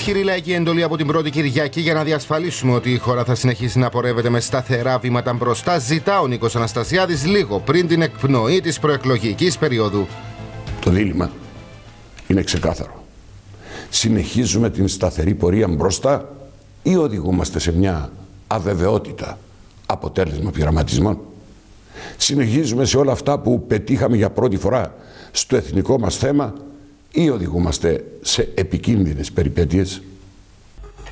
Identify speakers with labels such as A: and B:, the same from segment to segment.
A: Ισχυρή λαϊκή εντολή από την πρώτη Κυριακή για να διασφαλίσουμε ότι η χώρα θα συνεχίσει να πορεύεται με σταθερά βήματα μπροστά, ζητά ο Νίκος Αναστασιάδης λίγο πριν την εκπνοή της προεκλογικής περίοδου.
B: Το δίλημα είναι ξεκάθαρο. Συνεχίζουμε την σταθερή πορεία μπροστά ή οδηγούμαστε σε μια αβεβαιότητα αποτέλεσμα πειραματισμών; Συνεχίζουμε σε όλα αυτά που πετύχαμε για πρώτη φορά στο εθνικό μας θέμα ή οδηγούμαστε σε επικίνδυνες περιπέτειες;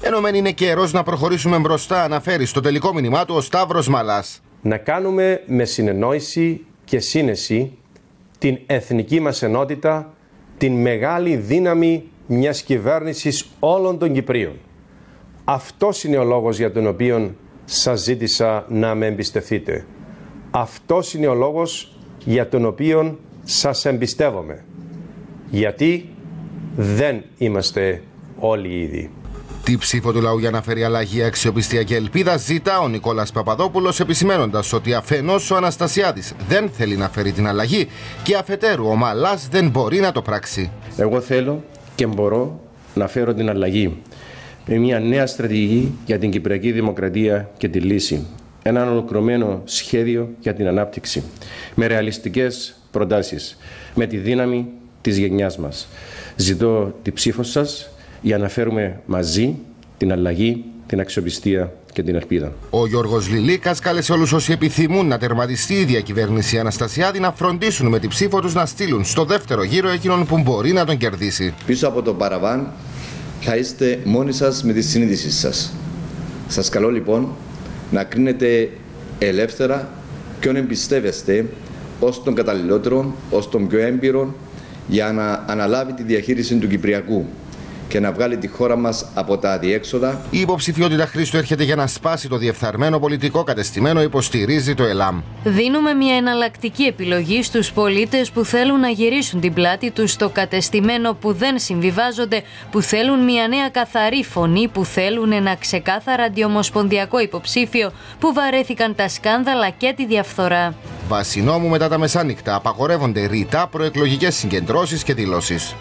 A: Ενωμένοι είναι καιρός να προχωρήσουμε μπροστά, αναφέρει στο τελικό μήνυμά του ο Σταύρος Μαλάς.
C: Να κάνουμε με συνεννόηση και σύνεση την εθνική μας ενότητα, την μεγάλη δύναμη μιας κυβέρνησης όλων των Κυπρίων. Αυτός είναι ο λόγος για τον οποίο σας ζήτησα να με εμπιστευτείτε. Αυτός είναι ο λόγος για τον οποίο σας εμπιστεύομαι. Γιατί δεν είμαστε όλοι ήδη.
A: Τη ψήφο του λαού για να φέρει αλλαγή, αξιοπιστία και ελπίδα ζητά ο Νικόλας Παπαδόπουλος, επισημένοντας ότι αφενός ο Αναστασιάδης δεν θέλει να φέρει την αλλαγή και αφετέρου ο Μαλάς δεν μπορεί να το πράξει.
C: Εγώ θέλω και μπορώ να φέρω την αλλαγή με μια νέα στρατηγική για την Κυπριακή Δημοκρατία και τη λύση. Ένα ολοκληρωμένο σχέδιο για την ανάπτυξη με ρεαλιστικές προτάσεις, με τη δύναμη της γενιάς μας. Ζητώ τη ψήφος σας για να φέρουμε μαζί την αλλαγή, την αξιοπιστία και την ελπίδα.
A: Ο Γιώργος Λιλίκας κάλεσε όλους όσοι επιθυμούν να τερματιστεί η ίδια κυβέρνηση Αναστασιάδη να φροντίσουν με την ψήφο τους να στείλουν στο δεύτερο γύρο εκείνον που μπορεί να τον κερδίσει.
D: Πίσω από το παραβάν θα είστε μόνοι σας με τη συνείδησή σας. Σας καλώ λοιπόν να κρίνετε ελεύθερα ποιον εμπιστεύεστε ως τον καταλληλότερο, ως τον πιο έμπειρο για να αναλάβει τη διαχείριση του Κυπριακού και να βγάλει τη χώρα μας από τα αδιέξοδα.
A: Η υποψηφιότητα Χρήστο έρχεται για να σπάσει το διεφθαρμένο πολιτικό κατεστημένο, υποστηρίζει το ΕΛΑΜ.
E: Δίνουμε μια εναλλακτική επιλογή στους πολίτες που θέλουν να γυρίσουν την πλάτη τους στο κατεστημένο που δεν συμβιβάζονται, που θέλουν μια νέα καθαρή φωνή, που θέλουν ένα ξεκάθαρα αντιομοσπονδιακό υποψήφιο, που βαρέθηκαν τα σκάνδαλα και τη διαφθορά.
A: Βάσει νόμου μετά τα μεσάνυχτα απαγορεύονται ρητά προεκλογικές συγκεντρώσεις και δηλώσεις.